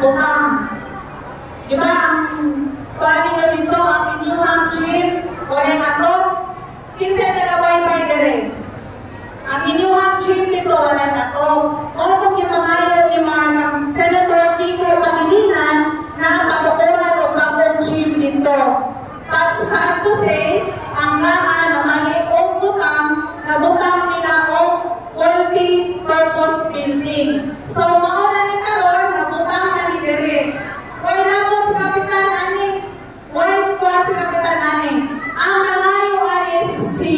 butang. Di ba, ang pwede na dito, ang inyong gym, wala ato, kinsa taga-wifi dire. Ang inyong gym dito, wala ato. O kung ipangayon ni Mark, Senator Kiko Pangilinan, na patukuran o bagong gym dito. But sad to say, ang naa na mali o butang, na butang nila o multi-purpose building. So, mauna ni karon na butang na ni Dere. Why labot si Kapitan Ani? Why kuwan si Kapitan Ani? Ang nangayo ani si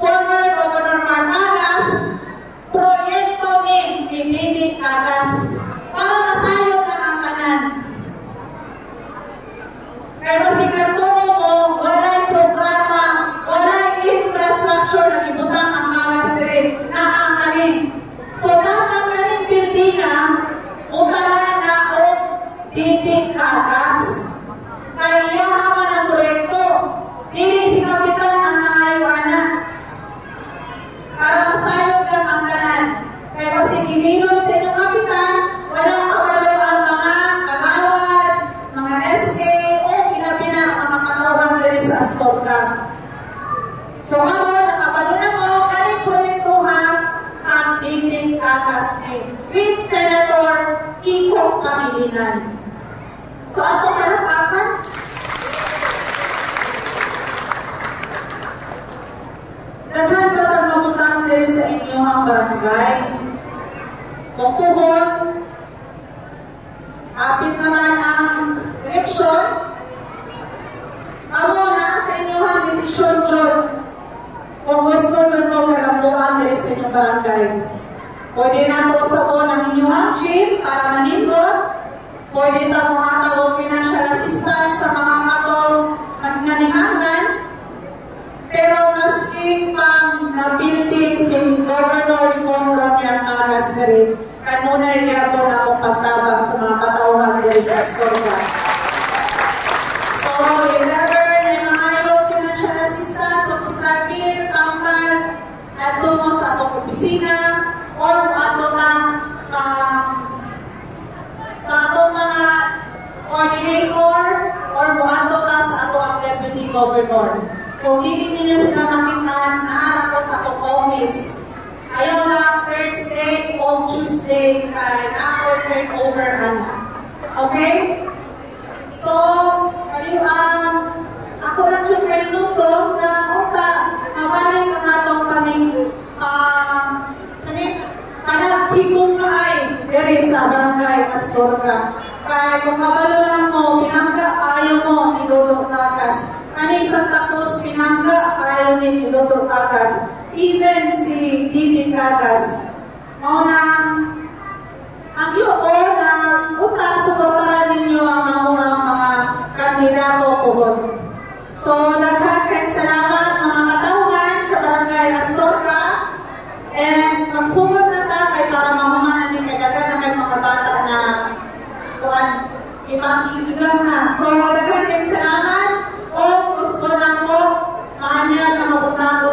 former Governor Martagas, proyekto ni ni Didi Cagas para masayot na ang kanan. Pero siguro mo, walay programa, walay infrastructure na ibutang ang kagas dire na ang kanin. So dapat kanin bildinga, utalan na o didi kagas. Kaya haman ang proyekto, dili si kapitan ang nangayuana. Para masayog lang ang kanan. Kaya kasi gihilom sa inyong kapitan, walang kabalo ang mga kagawad, mga SK, o ilabi na mga katawan diri sa Astorga. So ako, nakabalo na mo, kaning proyekto ha, ang dating kagas ni with Senator Kiko Pangilinan. So atong kalapakan, Daghan pa tag mamutang diri sa inyong barangay. Kung puhon, apit naman ang eleksyon, amo na sa inyong desisyon John. Kung gusto John mo kalabuan diri sa inyong barangay. Pwede na to sa ko ng inyong gym para manindot. Pwede ta mo atawag financial assistance sa mga matol nanihangan. Pero maski pang napinti si Governor Limon Ronya Tagas na rin, kanunay gyapon akong pagtabang sa mga katauhan diri sa Astorga. Governor. Kung hindi ninyo sila makita, naara ko sa akong office. Ayaw lang Thursday o Tuesday kay na-ako turnover ana. Okay? So, kaliw ang ako lang yung kay Lutong na unta, mabalik ang atong kaning uh, sani, panagkikong kaay diri sa barangay Astorga. Kaya kung kabalo lang mo, pinangga ayaw mo ni Dodong Tagas. Aning Santa Cruz, pinangga ayaw ni Dodong Tagas. Even si Didi Tagas. Mauna, ang yuor na uta, suportaran ninyo ang among mga kandidato pohon. So, daghan kay salamat mga katauhan sa barangay Astorga. And magsugod na ta kay para mahumanan ni kay daghan na kay mga bata na kuan ipakikigan na. So, daghan kay salamat o gusto na ko